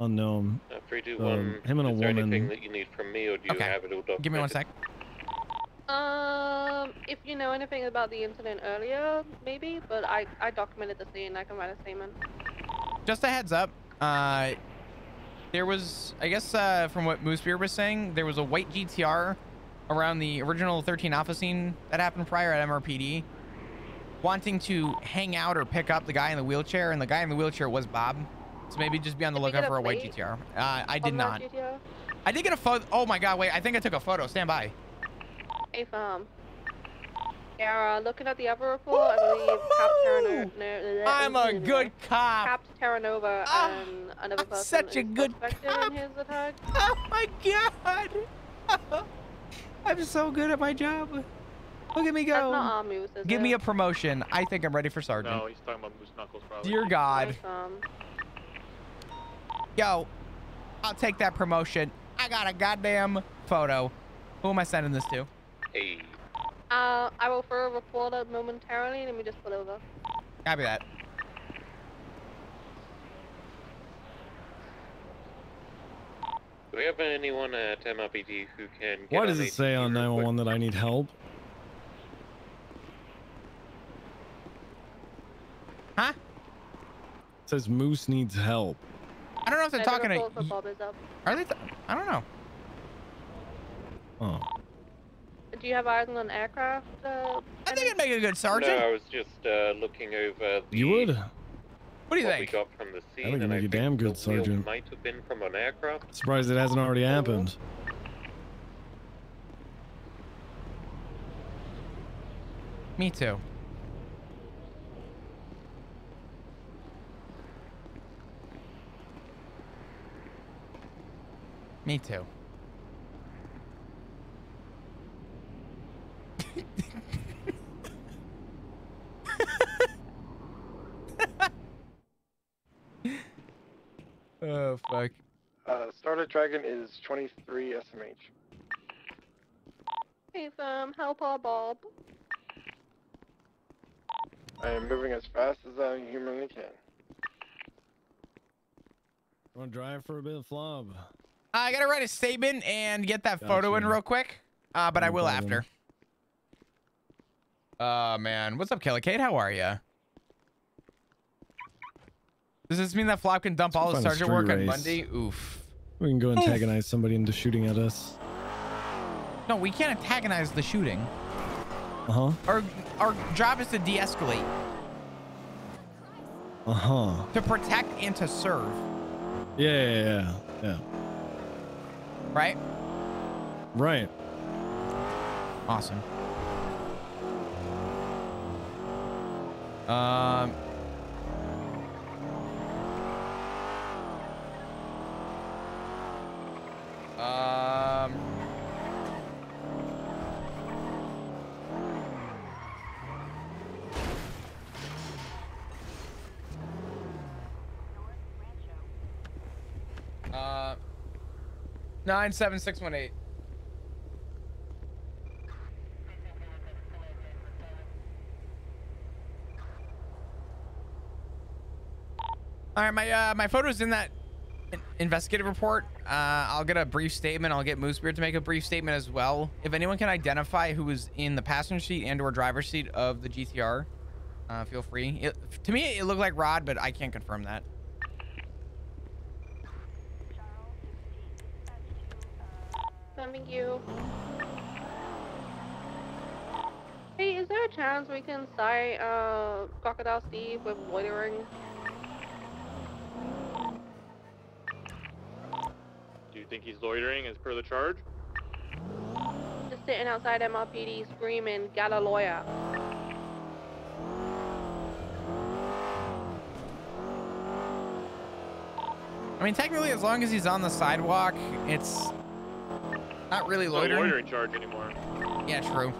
unknown. Uh, three, two, Um, one. him and a Is there anything woman. that you need from me, or do you Okay. have it all documented? Give me one sec. Um, if you know anything about the incident earlier, maybe, but I, I documented the scene. I can write a statement. Just a heads up. Uh, there was, I guess, uh, from what Moosebeard was saying, there was a white GTR around the original 13 Alpha scene that happened prior at MRPD, wanting to hang out or pick up the guy in the wheelchair, and the guy in the wheelchair was Bob. So maybe just be on the Did lookout get a for a white plate GTR. Uh, I did on not. GTR? I did get a photo. Oh my god! Wait, I think I took a photo. Stand by. Hey, fam. Yeah, uh, looking at the other report, I believe Cap Terranova. I'm a good cop. Cap Terranova Ah, and another person such a good suspected cop. in his attack. Oh my god! I'm so good at my job. Look at me That's go. not our moose, is Give it? me a promotion. I think I'm ready for sergeant. No, he's talking about Moose Knuckles, probably. Dear God. Nice, um, Yo, I'll take that promotion. I got a goddamn photo. Who am I sending this to? Hey. Uh, I will throw a report up momentarily. Let me just pull over. Copy that. Do we have anyone at MRPD who can get Why on does it say on real 911 that I need help? Huh? It says Moose needs help. I don't know if they're talking report for to. Bob is up. Are they? I don't know. Oh. Do you have eyes on an aircraft? Uh, I think it'd make a good sergeant. No, I was just uh, looking over the, You would? What do you what think? we got from the scene, think it'd make a you damn good, Sergeant. might have been from an aircraft. Surprised it hasn't already happened. Me too. Me too. oh fuck. Uh, Starter Dragon is 23 SMH. hey, fam, help our Bob. I am moving as fast as I humanly can. Want to drive for a bit, of Flop? I gotta write a statement and get that photo in real quick. Uh, but I will problem. after. Uh man, what's up, Kelly Kate? How are you? Does this mean that Flop can dump all his sergeant work street on. Monday? Oof. We can go antagonize somebody into shooting at us. No, we can't antagonize the shooting. Uh huh. Our our job is to de-escalate, Uh huh. to protect and to serve, Yeah, yeah, yeah, yeah. Right? Right. Awesome. Um. Um. Uh. Nine seven six one eight. All right, my uh, my photo's in that investigative report. Uh, I'll get a brief statement. I'll get Moosebeard to make a brief statement as well. If anyone can identify who was in the passenger seat and/or driver's seat of the GTR, uh, feel free. It, to me, it looked like Rod, but I can't confirm that. Thank you. Hey, is there a chance we can cite uh, Crocodile Steve with loitering? Do you think he's loitering as per the charge? Just sitting outside MRPD screaming, got a lawyer. I mean, technically, as long as he's on the sidewalk, it's not really It's not loitering. loitering charge anymore. Yeah, true.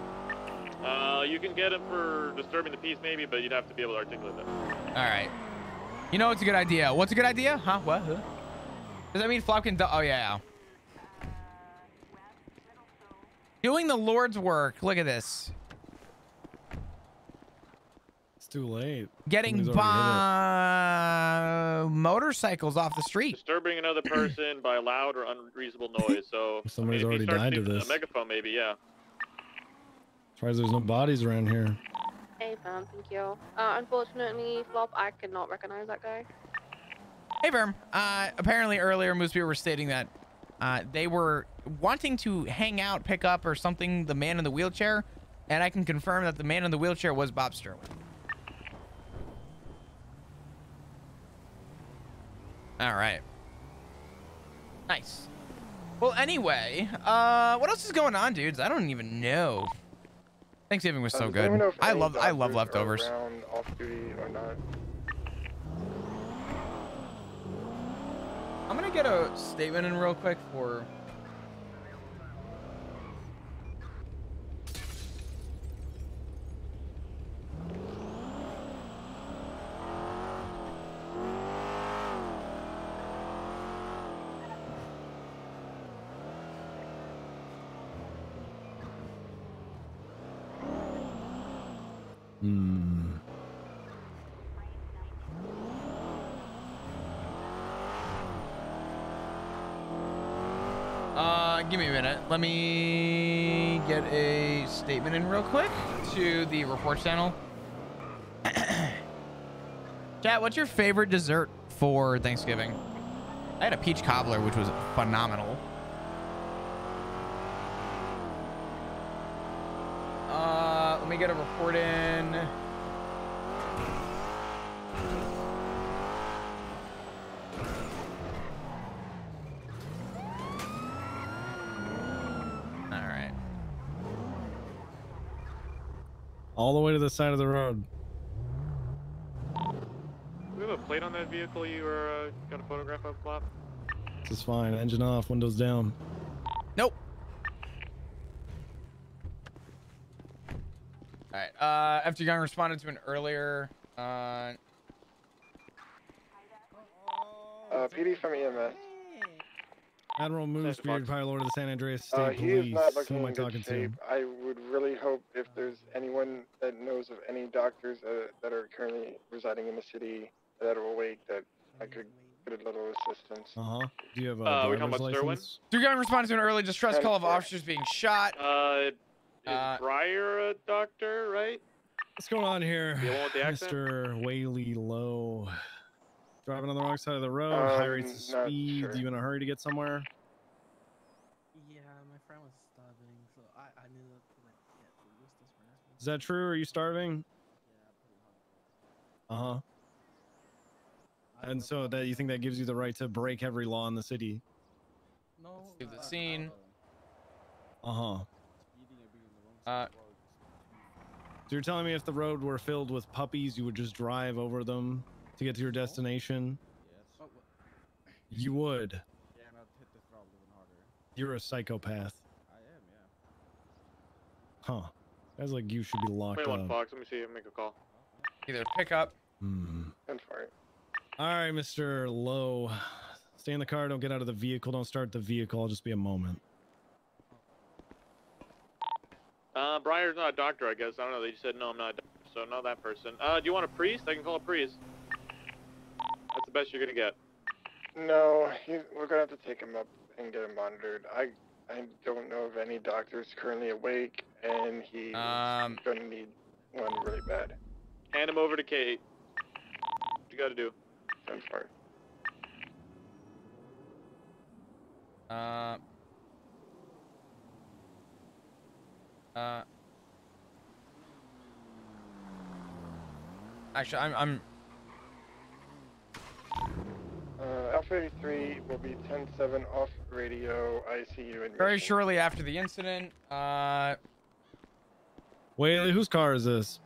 Uh, you can get him for disturbing the peace, maybe, but you'd have to be able to articulate that. All right. You know what's a good idea? What's a good idea? Huh? What? Huh? Does that mean Flop can? do- Oh yeah. Doing the Lord's work. Look at this. It's too late. getting by motorcycles off the street. Disturbing another person by loud or unreasonable noise. So I mean, Somebody's already died to this. A megaphone, maybe. Yeah. Surprised there's no bodies around here. Hey, firm, thank you. Uh, unfortunately, Flop, I cannot recognize that guy. Hey, Verm. Uh, apparently earlier, Moose Beer were stating that uh, they were wanting to hang out, pick up, or something the man in the wheelchair, and I can confirm that the man in the wheelchair was Bob Sterling. All right. Nice. Well, anyway, uh, what else is going on, dudes? I don't even know. Thanksgiving was Uh, so good. anyone know if I love I love leftovers. Around off duty or not? I'm gonna get a statement in real quick for. Hmm. Uh, give me a minute. Let me get a statement in real quick to the report channel. Chat, what's your favorite dessert for Thanksgiving? I had a peach cobbler, which was phenomenal. Uh, let me get a report in. All right. All the way to the side of the road. Do we have a plate on that vehicle you were uh, got a photograph of, Flop? This is fine. Engine off, windows down. Nope. All right. Uh, after Young responded to an earlier. Uh, Uh, PD from EMS. Admiral Moose, Santa Fox. Beard, Pilot Lord of the San Andreas State Uh, he is Police. not Who am I talking to? I would really hope if there's anyone that knows of any doctors uh, that are currently residing in the city that are awake that I could get a little assistance. Uh huh. Do you have a Uh, we're driver's talking license? After Young responded to an early distress call of officers being shot. Uh, is Uh, Breyer a doctor, right? What's going on here, The one with the accent? Mr. Whaley Low? Driving on the wrong side of the road, high rates of Um, speed. sure. You in a hurry to get somewhere? Yeah, my friend was starving, so I, I needed to like get food. What's this for Is that true? Are you starving? Yeah, pretty Uh huh. And so that you think that gives you the right to break every law in the city? no, do the scene. uh, Uh huh. speeding or being on the wrong Uh, side of the road. So you're telling me if the road were filled with puppies, you would just drive over them to get to your destination? Yes. You would. Yeah, and I'd hit the throttle even harder. You're a psychopath. I am, yeah. Huh. That's like you should be locked Twenty-one up. Fox. Let me see. you Make a call. Either pick up. Hmm. And for it. All right, Mr. Lowe. Stay in the car. Don't get out of the vehicle. Don't start the vehicle. I'll just be a moment. Uh, Breyer's not a doctor, I guess. I don't know. They just said no, I'm not a doctor, so not that person. Uh, do you want a priest? I can call a priest. That's the best you're gonna get. No, he, we're gonna have to take him up and get him monitored. I I don't know of any doctors currently awake, and he's Um, gonna need one really bad. Hand him over to Kate. What you gotta do? And for it. Uh. Uh. Actually, I'm. I'm. Uh, Alpha 83 will be 10-7 off radio. I see you in Very mission. shortly after the incident, uh, Whaley, whose car is this?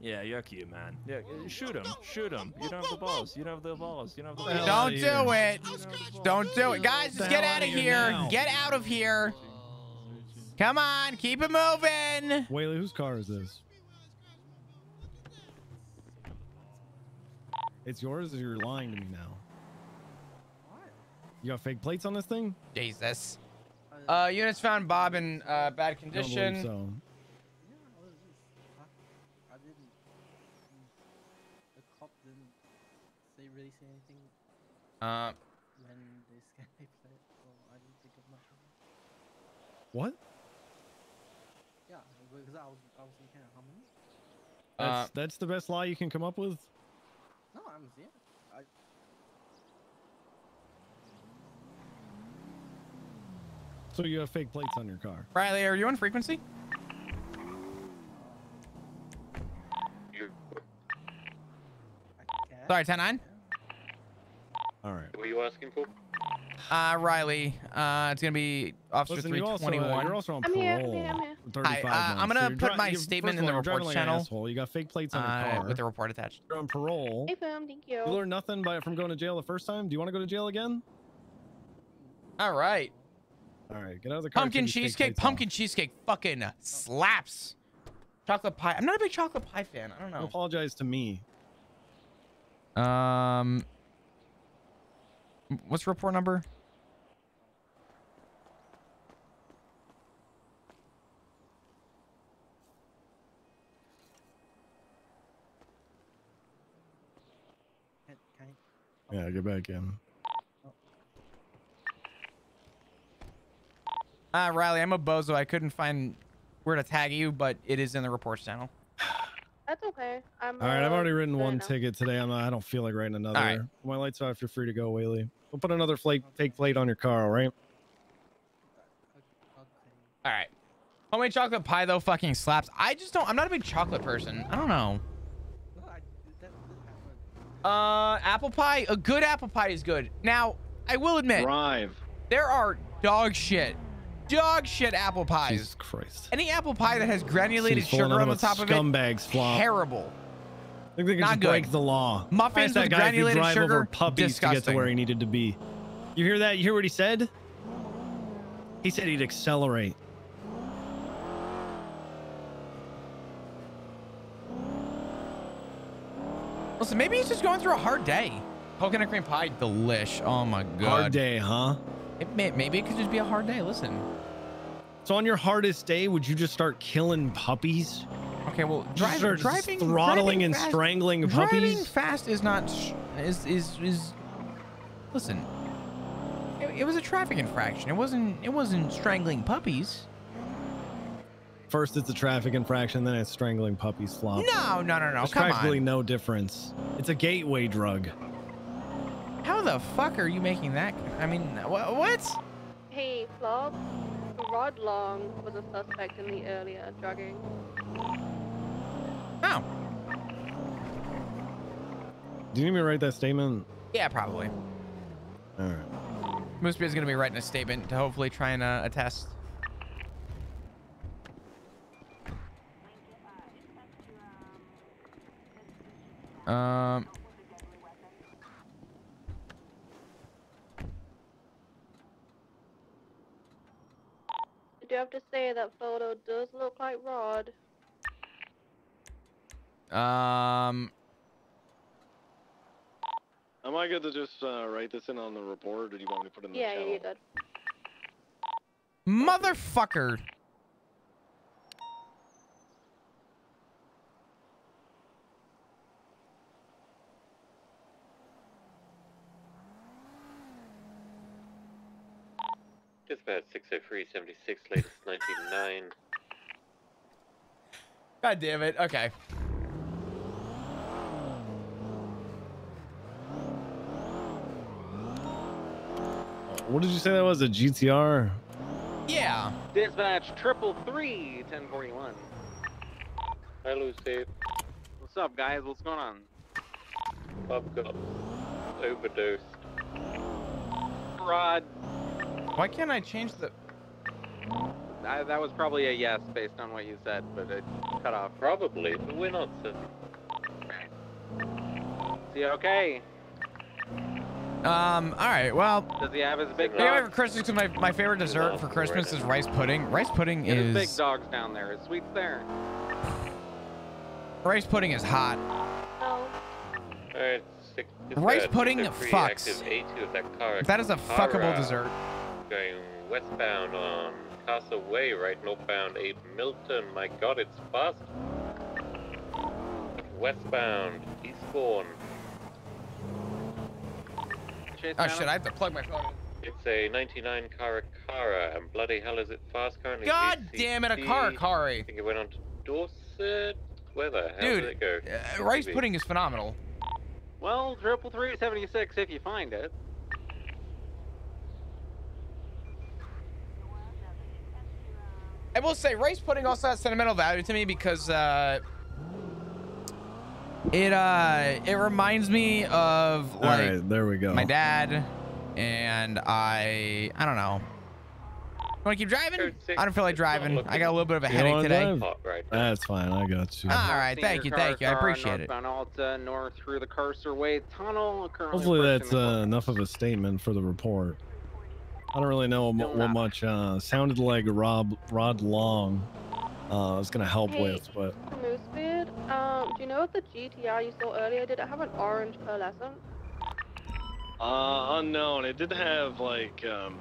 Yeah, yuck you, man. Yeah, shoot him, shoot him. You don't have the balls. You don't have the balls. You don't have the balls. don't do it. Don't have the balls. Don't it, guys. Just get out of here here. Get out of here. Come on, keep it moving. Whaley, whose car is this? It's yours or you're lying to me now? What? You got fake plates on this thing? Jesus. Uh, units found Bob in uh, bad condition. I. Uh, What? Yeah, because I was, I was thinking, how many? That's, uh. that's the best lie you can come up with? So you have fake plates on your car. Riley, are you on frequency? You, I can. Sorry, 10 9. All right. what are you asking for? Uh, Riley, uh, it's gonna be Officer Listen, you also, uh, 321. you're also on I'm parole. here, I'm here, I'm here. 35 Hi, uh, months, I'm gonna you're put my statement first in the all, reports like channel. asshole. You got fake plates on your uh, car. with the report attached. You're on parole. Hey, fam, thank you. You learned nothing by from going to jail the first time. Do you want to go to jail again? All right. All right, get out of the car. Pumpkin take your fake cheesecake. Pumpkin cheesecake fucking slaps. Chocolate pie. I'm not a big chocolate pie fan. I don't Don't know. apologize to me. Um, what's report number? Can, can I, Yeah, get back in. Uh, Riley, I'm a bozo. I couldn't find where to tag you, but it is in the reports channel. That's okay. I'm. All right, I've already written one ticket today. I'm not, I don't feel like writing another. right. My lights off. You're free to go, Whaley. We'll put another flake, fake plate on your car. all right? All right. Homemade chocolate pie though fucking slaps. I just don't. I'm not a big chocolate person. I don't know. No, I, that did happen. Uh, apple pie. A good apple pie is good. Now, I will admit, Drive. there are dog shit, dog shit apple pies. Jesus Christ. Any apple pie that has granulated She's sugar on the top of it, Scumbags flop. terrible. I think they Not just good. break the law. Muffins that with granulated drive sugar, over puppies to get to disgusting. where he needed to be. You hear that? You hear what he said? He said he'd accelerate. Listen, maybe he's just going through a hard day. Coconut cream pie, delish. Oh my god. Hard day, huh? It may, maybe it could just be a hard day. Listen. So on your hardest day, would you just start killing puppies? Okay, well, Just driving, start driving, throttling driving and fast, strangling Driving puppies? fast is not sh- is is is. Listen, it, it was a traffic infraction. It wasn't it wasn't strangling puppies. First, it's a traffic infraction, then it's strangling puppies flop. No, no, no, no. There's Come practically on. no difference. It's a gateway drug. How the fuck are you making that? I mean, wha- what? Hey, Flop. Rod Long was a suspect in the earlier drugging. Oh, Do you need me to write that statement? yeah, probably. All right. Moosebeard's gonna be writing a statement to hopefully try and uh, attest. Um. Have to say that photo does look like Rod. Um. Am I good to just uh, write this in on the report, or do you want me to put it in the Yeah, yeah, channel? you did. Motherfucker. Dispatch 60376, latest 99. God damn it. Okay. What did you say that was? A GTR? Yeah. Dispatch triple three ten forty one. Hi, Lucy. What's up, guys? What's going on? Bob got overdosed. Rod, Why can't I change the? I, that was probably a yes based on what you said, but it cut off. Probably, but we're not certain. Is he okay? Um. All right. Well, Does he have his big you know, for dogs? Christmas, 'cause my my favorite dessert for Christmas is rice pudding. Rice pudding Get his big dogs down there. His sweet's there. rice pudding is hot. No. Alright, Rice pudding fucks. Active A2 of that car. That is a fuckable Cara, dessert. Going westbound on Castle Way, right northbound 8 Milton. My god, it's fast. Westbound, Eastbourne. Chase Oh Manor? shit! I have to plug my phone. It's a 99 Caracara, and bloody hell is it fast currently? God damn it! A car, VCD. I think it went on to Dorset. Where the hell Dude, did it go? Uh, rice pudding is phenomenal. Well, triple three seventy six if you find it. I will say rice pudding also has sentimental value to me because uh, it uh it reminds me of like right, there we go. my dad and I I don't know. Want to keep driving? I don't feel like driving. I got a little bit of a You headache today. drive? Hot right now. That's fine. I got you. All right, thank you, thank you. I Car Car, appreciate it. northbound Alta, north through the Carcer Way Tunnel. Currently Hopefully that's uh, enough of a statement for the report. I don't really know Still what, not. much uh, sounded like Rob Rod Long uh, was gonna help Hey. with, but Moosebeard, um, do you know if the GTR you saw earlier did it have an orange pearlescent? Uh, unknown. It did have like um,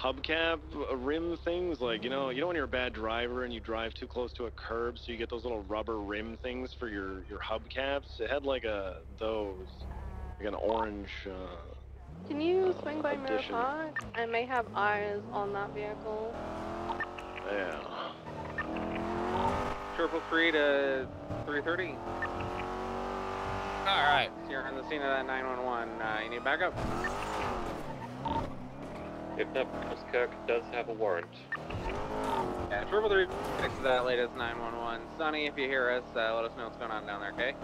hubcap uh, rim things, like you know, you know when you're a bad driver and you drive too close to a curb, so you get those little rubber rim things for your your hubcaps. It had like a those, like an orange. Uh, Can you swing by Mirror Addition. Park? I may have eyes on that vehicle. yeah. Triple three to three thirty. All right. You're on the scene of that nine one one. Uh, you need backup. If not, because Kirk does have a warrant. Yeah, triple three six to that latest nine one one. Sonny, if you hear us, uh, let us know what's going on down there. Okay.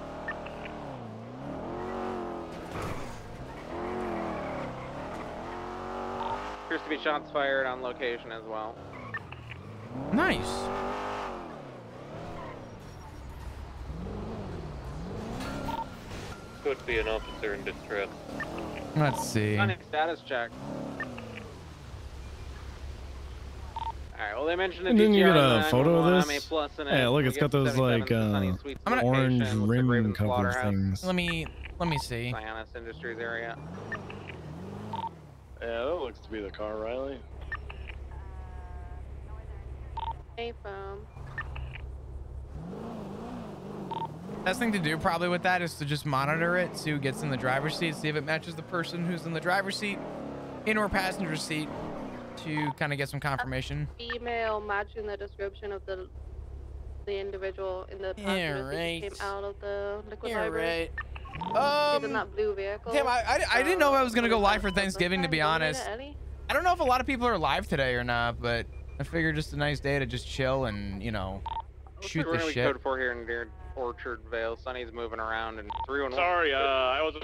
Appears to be shots fired on location as well. Nice. Could be an officer in distress. Let's see. Sonny, status check. Alright, well they mentioned a didn't you get a photo of this? Yeah, plus in it. Hey, look, We it's got those, like, uh, Suites I'm gonna- orange location, looks rim Raven cover things. Let me let me see. Cyanus Industries area. Yeah, that looks to be the car, Riley. A firm. Best thing to do probably with that is to just monitor it, see who gets in the driver's seat, see if it matches the person who's in the driver's seat, in or passenger seat, to kind of get some confirmation. Uh, email matching the description of the the individual in the Yeah, passenger seat right. came out of the liquid Yeah, library. right. He's in Um, that blue vehicle. Tim, I, I, I didn't know I was gonna go live for Thanksgiving, to be honest. I don't know if a lot of people are live today or not, but I figured just a nice day to just chill and you know shoot We're the gonna be shit. code four here near Orchard Vale. Sonny's moving around and three one one. Sorry, uh, I was.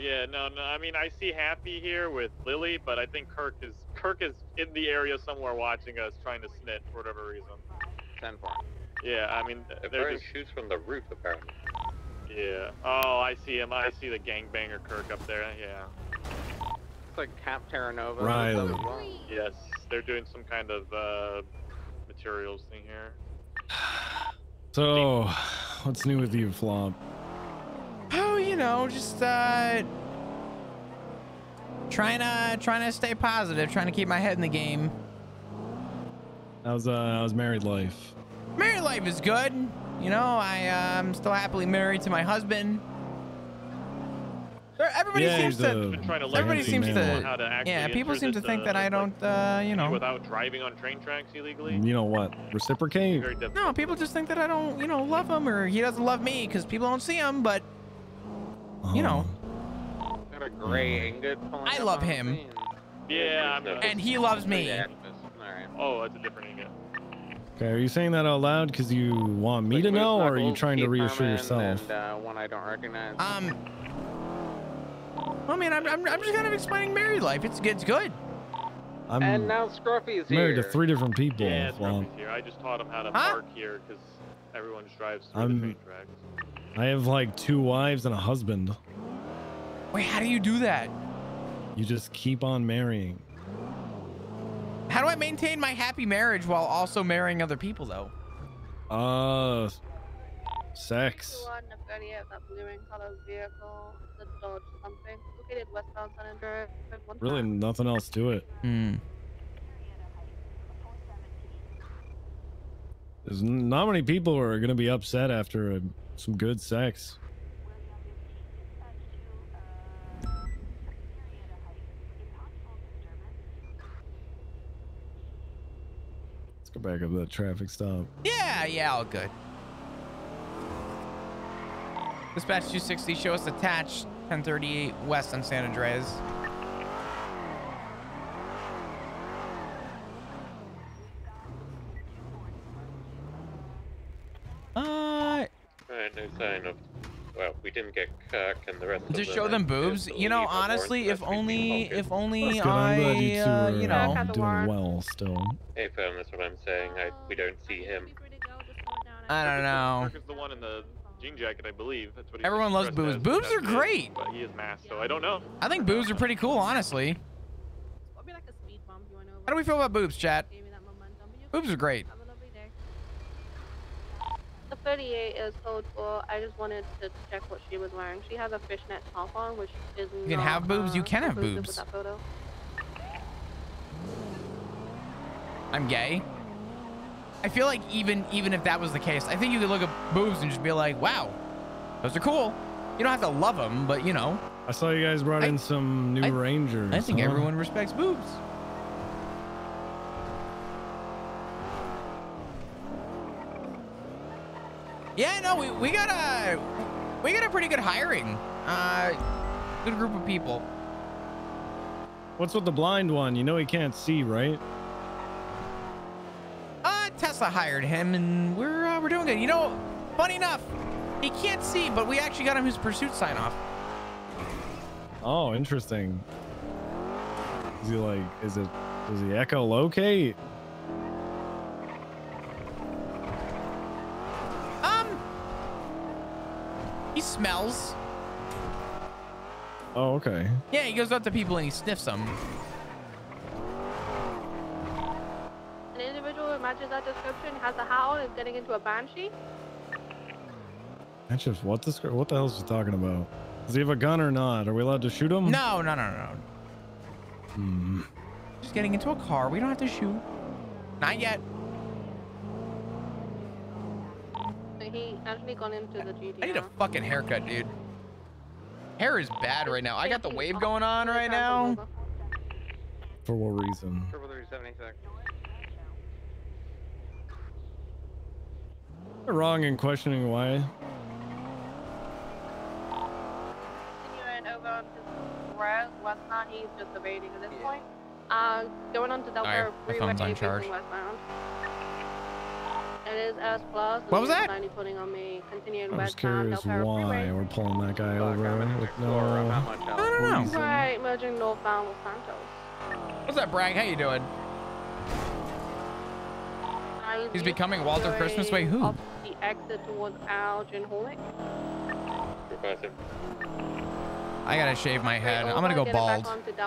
Yeah, no, no. I mean, I see Happy here with Lily, but I think Kirk is Kirk is in the area somewhere watching us, trying to snit for whatever reason. Ten four. Yeah, I mean, They're they're just. shoots from the roof, apparently. Yeah. Oh, I see him. I see the gangbanger Kirk up there. Yeah. Looks like Cap Terranova. Riley. Yes, they're doing some kind of uh, materials thing here. So, what's new with you, Flop? Oh, you know, just uh trying to trying to stay positive, trying to keep my head in the game. How's uh, how's married life? Married life is good. You know, I uh, I'm still happily married to my husband. Everybody Yeah, seems to a Been trying to everybody seems man. to to yeah, people seem to think uh, that I don't uh, you know. without driving on train tracks illegally. You know what? Reciprocate? No, people just think that I don't, you know, love him or he doesn't love me because people don't see him, but you know. Got a gray ingot. I love him. Yeah, I'm. and he loves me. Alright. Oh, that's a different ingot. Okay, are you saying that out loud because you want me Like to know, or are you trying to reassure yourself? And uh, one I don't recognize. Um, I mean, I'm, I'm, I'm just kind of explaining married life. It's it's good. I'm and now Scruffy's here. married to three different people. Yeah, it's Flop. Ruby's here. I just taught him how to Huh? park here because everyone just drives through I'm- the train tracks. I have like two wives and a husband. Wait, how do you do that? You just keep on marrying. How do I maintain my happy marriage while also marrying other people, though? Uh, sex. The one in the 30 of that blue ring colored vehicle, the Dodge something, located westbound San Andreas. Really, nothing else to it. Hmm. There's not many people who are gonna be upset after uh some good sex. Go back up that traffic stop. Yeah, yeah, all good. Dispatch 260, show us attached 1038 west on San Andreas. Uh, Alright, no sign of. Well, we didn't get Kirk and the rest of just show them boobs. just You know, leave a warrant honestly, if that we've only, if only I'm you uh, you know, doing well still. Hey, fam, that's what I'm saying. I, we don't see him. I don't know. The one in the jean jacket, I believe. That's what Everyone loves boobs. as, Boobs are great. But he is masked, so I don't know. I think boobs are pretty cool, honestly. What be like a speed bump you went over? How do we feel about boobs, chat? Gave me that momentum. But you Boobs are great. Have a lovely day. The 38 is code for. I just wanted to check what she was wearing. She has a fishnet top on, which is You can not, have boobs, you uh, can have boobs. With that photo. I'm gay. I feel like even even if that was the case, I think you could look at boobs and just be like, wow, those are cool. You don't have to love them, but you know, I saw you guys brought I- in some new I- Rangers. I think huh? everyone respects boobs. Yeah, no, we, we got a we got a pretty good hiring. Uh, good group of people. What's with the blind one? You know he can't see, right? Uh, Tesla hired him, and we're uh, we're doing good. You know, funny enough, he can't see, but we actually got him his pursuit sign off. Oh, interesting. Is he like? Is it? Does he echolocate? Um, he smells. Oh, okay. Yeah, he goes up to people and he sniffs them. An individual who matches that description has a howl and is getting into a banshee. That's just what this. What the hell is he talking about? Does he have a gun or not? Are we allowed to shoot him? No, no, no, no. Hmm. Just getting into a car. We don't have to shoot. Not yet. So he actually into the GD. I need a fucking haircut, dude. Hair is bad right now. I got the wave going on right now. For what reason? Triple three seventy six. You're wrong in questioning why. Continuing over on his westbound, he's just evading at this point. Uh, going on to Delta Alright, my Freeway, phone's on facing charge. westbound. It is S plus. What was that? 90 putting on me. Continuing I'm just westbound, curious Delta why Freeway. we're pulling that guy Fuck, over I'm in with no. not much help. I don't know. Right, merging northbound Los Santos. What's up, Bragg? How you doing? He's becoming Walter to Christmas. a- Wait, who? Off the exit towards Algin Hornick. I gotta shave my head. Oh, I'm gonna go Get bald. onto Should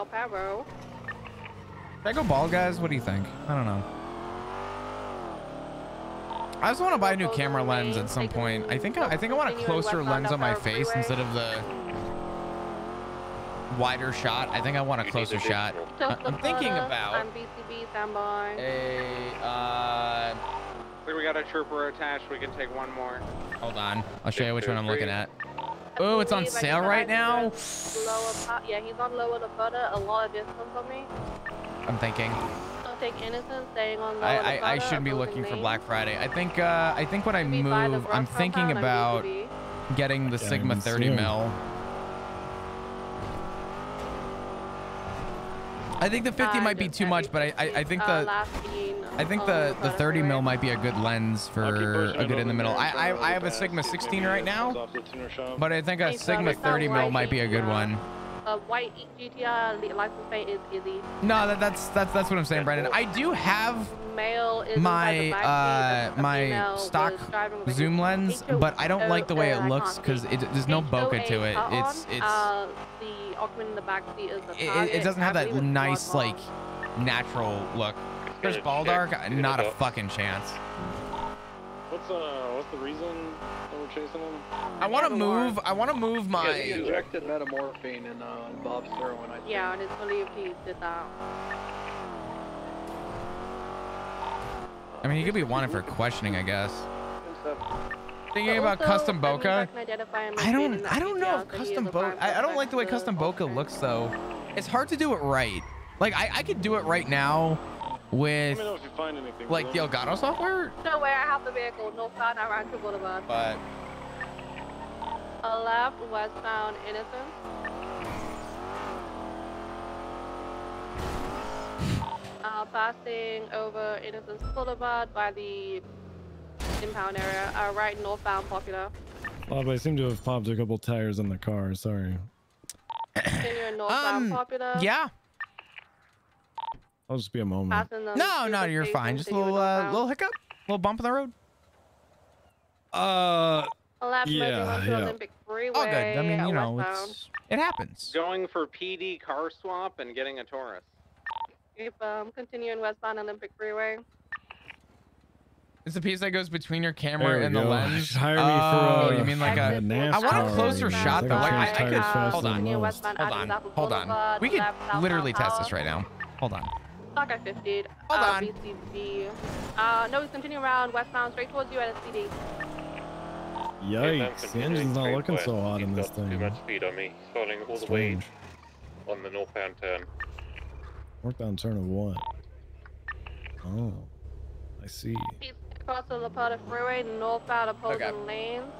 I go bald, guys? What do you think? I don't know. I just want to buy a new camera lens at some point. I think I, I think I want a closer lens on my face instead of the wider shot. I think I want a closer shot. additional- I- I'm thinking about On BCB, standby. a uh. We got a trooper attached. We can take one more. Hold on. I'll show you which one I'm looking at. Oh, it's on sale right now. you with Lower pa- yeah, he's on lower Lakota. A lot of distance on me. I'm thinking. Don't take innocent staying on lower I, I, I shouldn't be opposing looking for. Black Friday. I think uh I think when I Maybe by the move, I'm thinking about getting the Sigma 30 him. mil. I think the 50 Uh, might be too much, but I, I, I think uh, the last I think the the 30 mil might be a good lens for a good in the middle. I I, I have a Sigma 16 right now, get off the tuner shop. but I think a Sigma 30 mil might be a good uh, one. A white GTR license plate is Izzy. No, that, that's that's that's what I'm saying, Brandon. I do have Male is my inside the backseat, uh my stock was driving with a zoom lens, but I don't like the way it looks because it there's no bokeh to it. It's it's uh, the occupant in the back seat is the it, it- doesn't have that nice like natural look. There's Baldark, not a fucking chance. What's uh what's the reason that we're chasing him? I want to have a warrant. move. I want to move He my. injected metamorphine in uh, Bob's heroin, I think. Yeah, it is believed he did that. I mean, he could be wanted for questioning, I guess. Thinking But about also, custom I bokeh. I can identify him as I being don't. I don't know if so he is custom a bokeh. I, I don't like the way custom of bokeh looks though. It's hard to do it right. Like I, I could do it right now, Let with me know if you find anything. like the Lily. Elgato software, No way, I have the vehicle. Northbound Arancho Boulevard. but A left, westbound Innocence. Uh, passing over Innocence Boulevard by the impound area. Uh, right, northbound Popular. Bob, I seem to have popped a couple tires on the car. Sorry. Continuing northbound Um, Popular. yeah. I'll just be a moment. No, no, you're fine. Just a little uh, northbound. little hiccup, little bump in the road. Uh, yeah, yeah. Freeway. All good. I mean, uh, you know, it's it happens. Going for PD car swap and getting a Taurus. Keep um, continuing westbound Olympic Freeway. It's the piece that goes between your camera we and the go. lens. Hire me oh, for, you uh, mean like a a? NASCAR I want a closer race. shot though. Like I, I could. Hold on. Continue most. westbound Hold on. Hold on. We could literally test this right now. Hold on. Stock I 50. Hold uh, on. BCB. Uh, no, he's continuing around westbound straight towards you at SCD. Yikes! The engine's not looking so hot in this He's got Too thing. much speed on me. He's falling all the way on the northbound turn. Northbound turn of what? Oh, I see. He's across the La Puerta Freeway, northbound opposing Okay. lanes.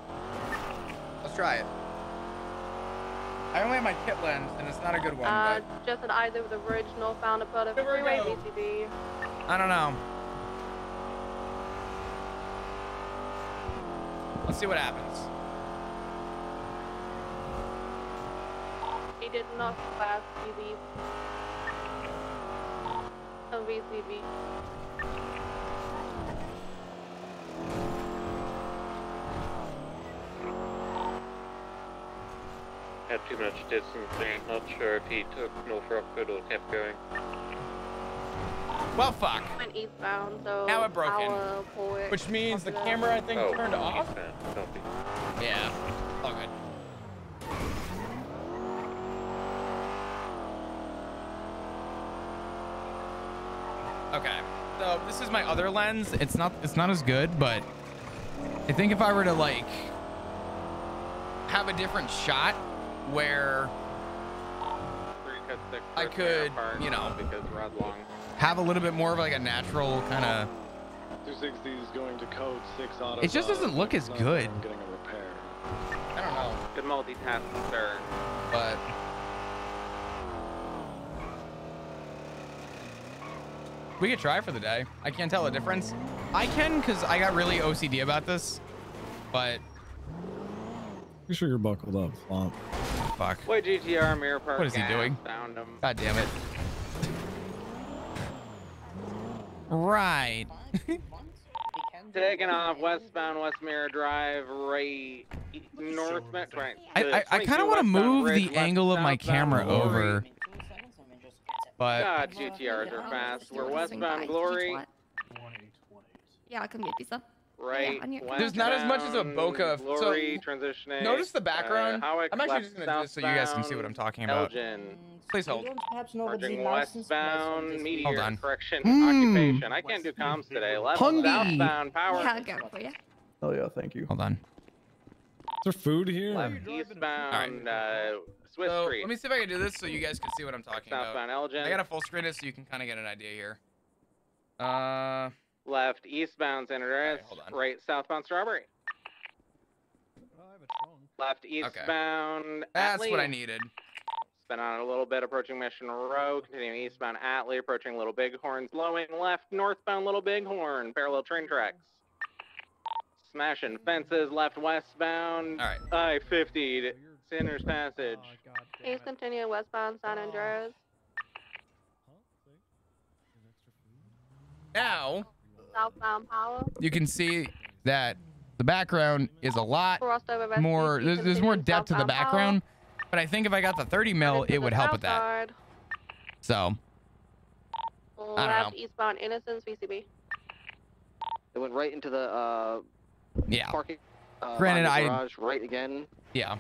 Let's try it. I only have my kit lens, and it's not a good one. Uh, just at either of the bridge, northbound La Puerta Here we Freeway, go. BCB. I don't know. Let's see what happens. He did not pass BB. A VCB. Had too much distance there. Not sure if he took North Rockford or kept going. Well, fuck. Went eastbound, so. Now it broke in. Which means the camera, I think, oh, turned off. Yeah. All good. Okay. So this is my other lens. It's not it's not as good, but I think if I were to like have a different shot where Three cut six. I could, you know. because Rod Long. have a little bit more of like a natural kind of 260 is going to code six out of. It just doesn't look as good. I'm getting a repair. I don't know, Good multitasking, sir. but we could try for the day. I can't tell the difference. I can because I got really OCD about this, but Be sure you're buckled up, Flop. Fuck. Boy, GTR mirror park. What is he gas, doing? Found him. God damn it. Right. Taking off westbound West Mirror Drive, right north right. I, I, I kind of want to move the angle of my camera over, but God, GTRs are fast. We're westbound Glory, Yeah, I can get this up. Right. on your- There's not as much as a westbound bokeh. So, transitioning. notice the background. Uh, Howick I'm actually just gonna do this so you guys can see what I'm talking about. Elgin. Please hold. Merging westbound meteor Hold on. correction Hmm. occupation. I can't do comms today. Left Hungry. southbound power. Yeah, I'll get for you. Oh yeah, thank you. Hold on. Is there food here? Left eastbound uh, Swiss So Street. let me see if I can do this so you guys can see what I'm talking about. Southbound Elgin. I got a full screen it so you can kind of get an idea here. Uh, Left eastbound San Andreas. hold. Right southbound Strawberry. Left eastbound. that's what I needed. Spin on a little bit, approaching Mission Row. Continuing eastbound Atlee, approaching Little Bighorn. Slowing left northbound Little Bighorn. Parallel train tracks. Smashing fences, left westbound. All right. I 50 Sinner's Passage. He's continuing westbound San Andreas. Now Southbound Power. you can see that the background is a lot Crossed over West more. There's, there's more depth to the southbound Power. background, but I think if I got the 30 mil, it would help with that. side. So Left eastbound Innocence VCB. It went right into the uh, yeah, parking. Uh, Granted, behind I- the garage, right again. yeah.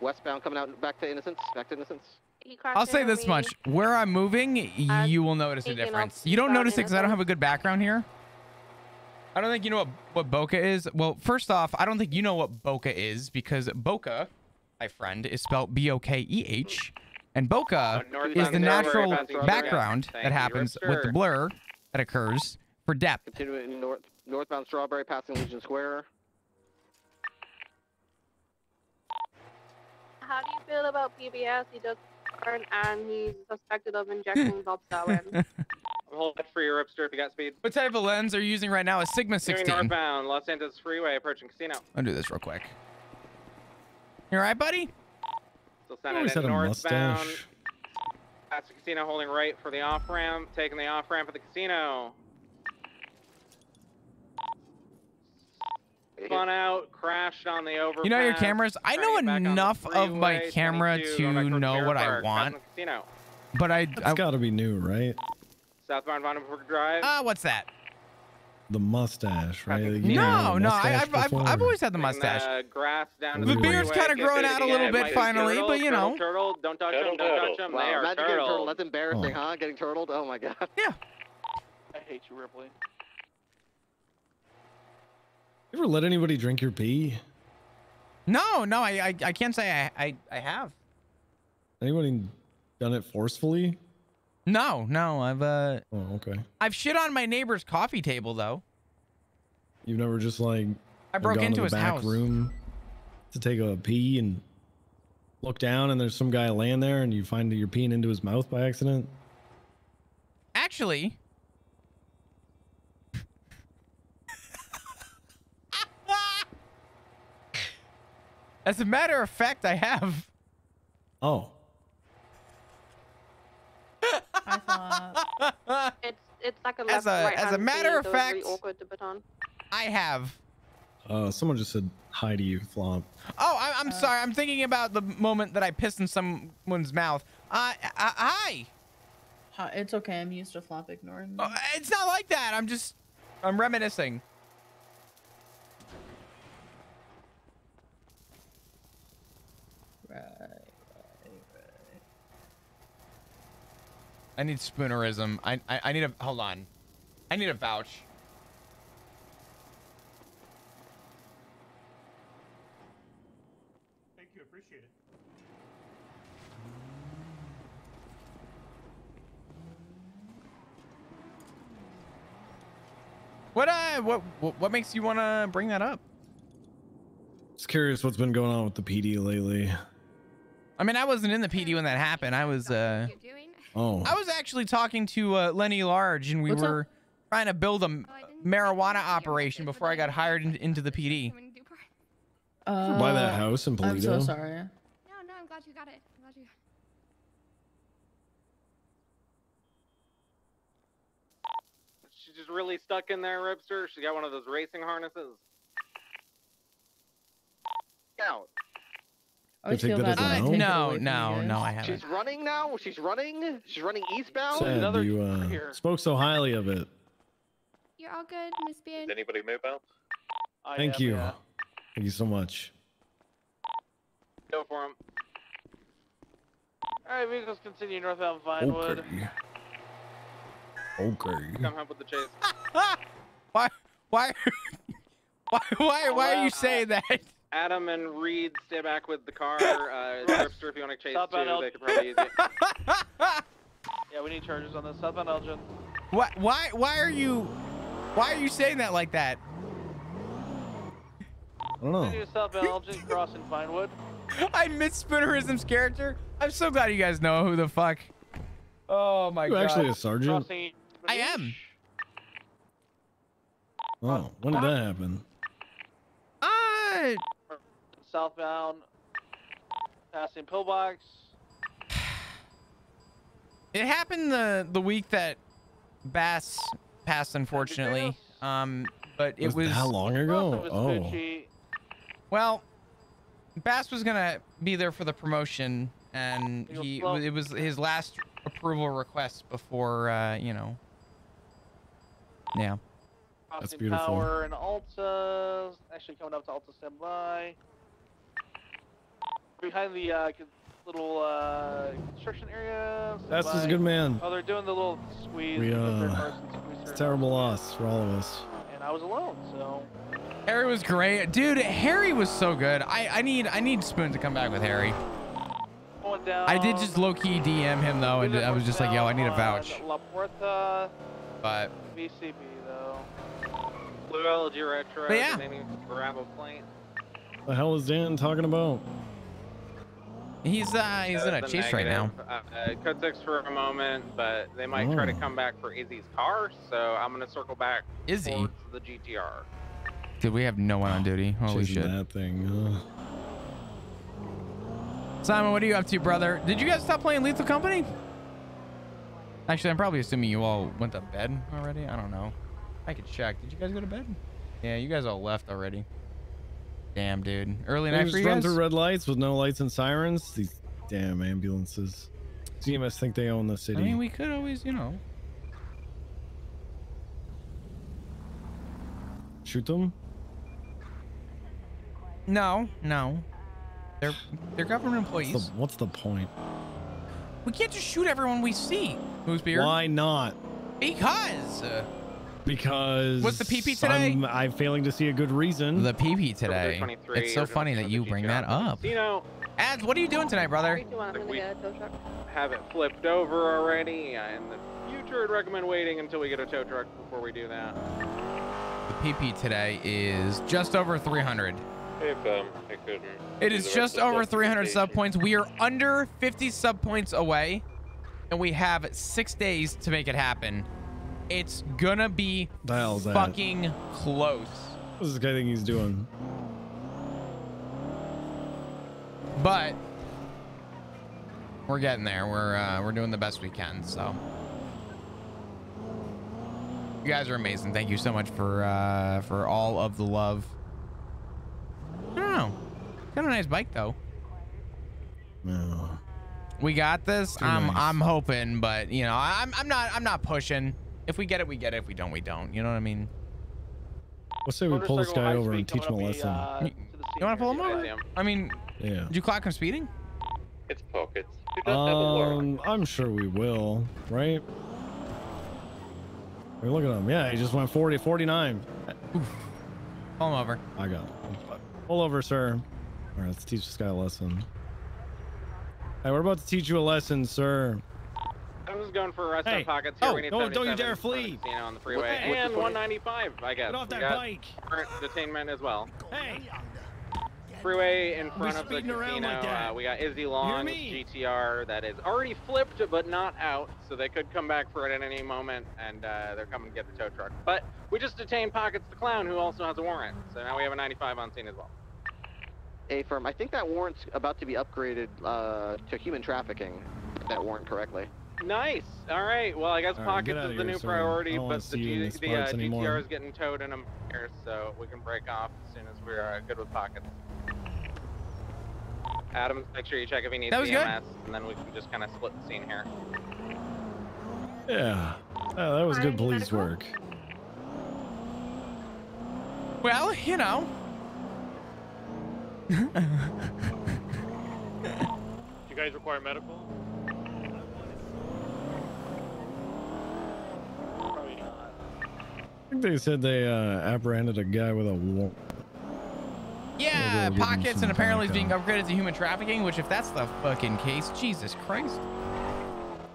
Westbound coming out back to Innocence. Back to Innocence. He crashed I'll say this me. much: where I'm moving, you will notice a difference. You don't notice it because I don't have a good background here. I don't think you know what what bokeh is. Well, first off, I don't think you know what bokeh is because bokeh, my friend, is spelled B O K E H, And bokeh Uh, is the natural background Thank that you, happens with the blur that occurs for depth. Continuing north, northbound Strawberry, passing Legion Square. How do you feel about PBS? He does burn and he's suspected of injecting hmm. Bob Starwin. I'm holding for your Ripster if you got speed. What type of lens are you using right now? A Sigma Continuing 16. northbound, Los Angeles Freeway, approaching casino. I'll do this real quick. You all right, buddy? Still I sending always it had a northbound. mustache. Past the casino, holding right for the off ramp, taking the off ramp at the casino. Spun out, crashed on the overpass. You know your cameras? I know get back enough of my camera to going back towards know what I want, passing the but I, That's I got to be new, right? Southbound Vandenberg Drive. ah, what's that? The mustache, right? You No, never no, I, mustache I've, I've. I've always had the Taking mustache. The grass down to The the beard's kinda get growing out a little again, bit finally, turtle, but you know. Turtle, don't touch them, don't touch turtle. them. Wow, They are imagine getting turtled. That's embarrassing, Oh. huh? Getting turtled? Oh my god. Yeah. I hate you, Ripley. You ever let anybody drink your pee? No, no, I, I, I can't say I, I, I have. Anybody done it forcefully? No, no, I've, uh, Oh, okay. I've shit on my neighbor's coffee table though. You've never just like I broke gone into to his back house. room to take a pee and look down and there's some guy laying there and you find that you're peeing into his mouth by accident. Actually, as a matter of fact, I have. Oh, I thought. it's it's like a As a- right as a matter of so really fact- awkward to put on. I have. uh, someone just said hi to you, Flop. Oh, I, I'm sorry. I'm thinking about the moment that I pissed in someone's mouth. Uh, uh hi. Hi, it's okay. I'm used to flop ignoring. me. Uh, it's not like that. I'm just, I'm reminiscing. Right, right, right. I need spoonerism. I, I, I need a, hold on. I need a vouch. Thank you, appreciate it. What, uh, what, what, what makes you want to bring that up? Just curious what's been going on with the PD lately. I mean, I wasn't in the PD when that happened. I was, uh, You're doing? Oh, I was actually talking to uh, Lenny Large, and we What's up? were trying to build a Oh, marijuana think you were operation before I got hired in, into the PD. coming to do part. Uh, buy that house in I'm so sorry. No, no, I'm glad you got it. I'm glad you. She's just really stuck in there, Ripster. She got one of those racing harnesses. Out. I always take feel that bad as a when I no? No, away from you no, no. I haven't. She's running now. She's running. She's running eastbound. Sad another you uh, here. spoke so highly of it. You're all good, Miss Beard. Did anybody move out? I Thank am, you. yeah. Thank you so much. Go for him. All right, vehicles continue northbound Vinewood. Okay. Okay. Come help with the chase. why, why, why, why, why are you saying that? Adam and Reed stay back with the car. Uh, Ripster, if you want to chase Southbound too, El- they could probably use you. Yeah, we need charges on this. Southbound Elgin. Why, why, why are you, why are you saying that like that? I don't know. Continue southbound Elgin, crossing Vinewood. I miss Spoonerism's character. I'm so glad you guys know who the fuck. Oh my You god. actually a sergeant? Crossing. I am. Oh, when did that happen? Uh, Southbound. Passing Pillbox. it happened the the week that Bass passed, unfortunately. Um, but it was, was that long ago? Oh, well. Bass was gonna be there for the promotion, and he slope. it was his last approval request before uh, you know. Yeah. That's beautiful. Power and Alta. Actually coming up to Alta standby. Behind the uh, little uh, construction area. that's just a good man. Oh, they're doing the little squeeze. We, the uh, squeeze It's a terrible loss for all of us. And I was alone, so. Harry was great, dude. Harry was so good. I I need I need Spoon to come back with Harry. Countdown. I did just low key DM him though, and I was just like, yo, I need a vouch. La Puerta, But VCB though. Blue LG Retro. But yeah. Maybe grab a plate. The hell is Dan talking about? He's uh he's in a the chase right now. negative. Uh, uh, cut six for a moment, but they might try to Oh. come back for Izzy's car, so I'm gonna circle back Izzy? towards the GTR. Dude, we have no one on duty. Holy Chasing shit. that thing. ugh. Simon, what are you up to, brother? Did you guys stop playing Lethal Company? Actually, I'm probably assuming you all went to bed already. I don't know. I could check. Did you guys go to bed? Yeah, you guys all left already. Damn, dude. Early night for you run guys? through red lights with no lights and sirens. These damn ambulances. CMS think they own the city. I mean, we could always, you know. Shoot them? No, no. They're they're government What's employees. the, what's the point? We can't just shoot everyone we see. Who's beer? Why not? Because uh, Because What's the PP today? I'm, I'm failing to see a good reason. the PP today. It's so funny that you bring that up. You know, Ads, what are you doing tonight, brother? Three, two, one, I'm Like we- get a tow truck. have it flipped over already. In the future, I'd recommend waiting until we get a tow truck before we do that. The PP today is just over 300. If um, I couldn't. It do is the just over 300 presentation. sub points. We are under 50 sub points away, and we have six days to make it happen. It's gonna be the hell's that? fucking close. What does this guy think he's doing? But we're getting there. We're uh, we're doing the best we can. So you guys are amazing. Thank you so much for uh, for all of the love. I don't know. Got a nice bike though. No. We got this. Too I'm nice. I'm hoping, but you know, I'm I'm not I'm not pushing. If we get it, we get it. If we don't, we don't. You know what I mean? Let's say we pull this guy over and teach him a coming lesson. uh, You, you want to pull him over? I mean, yeah. did you clock him speeding? It's pockets. You just have a warrant. Um, I'm sure we will, right? Hey, look at him. Yeah, he just went 40, 49. Pull him over. I got it. Pull over, sir. All right, let's teach this guy a lesson. Hey, we're about to teach you a lesson, sir. I'm just going for a rest Hey. on pockets here. Oh, we need don't- don't you dare in front of flee. On the freeway. What- what's and 195, I guess. Get off We that got bike. current detainment as well. Hey, Freeway in front of the casino. like uh, we got Izzy Long me? GTR that is already flipped but not out, so they could come back for it at any moment, and uh, they're coming to get the tow truck. But we just detained Pockets the Clown, who also has a warrant, so now we have a 95 on scene as well. A firm. I think that warrant's about to be upgraded uh, to human trafficking. That warrant correctly. Nice. All right. Well, I guess All right, Pockets is the here, new sir. priority, but the, see you in G- the uh, parts anymore. GTR is getting towed in a here, so we can break off as soon as we're uh, good with Pockets. Adam, make sure you check if he needs That was good. EMS, and then we can just kind of split the scene here. yeah. Oh, that was good police work. Well, you know. Do you guys require medical? Probably not. I think they said they uh, apprehended a guy with a warrant. Yeah, Maybe we'll give him pockets and apparently is time, being upgraded to human trafficking. Which, if that's the fucking case, Jesus Christ.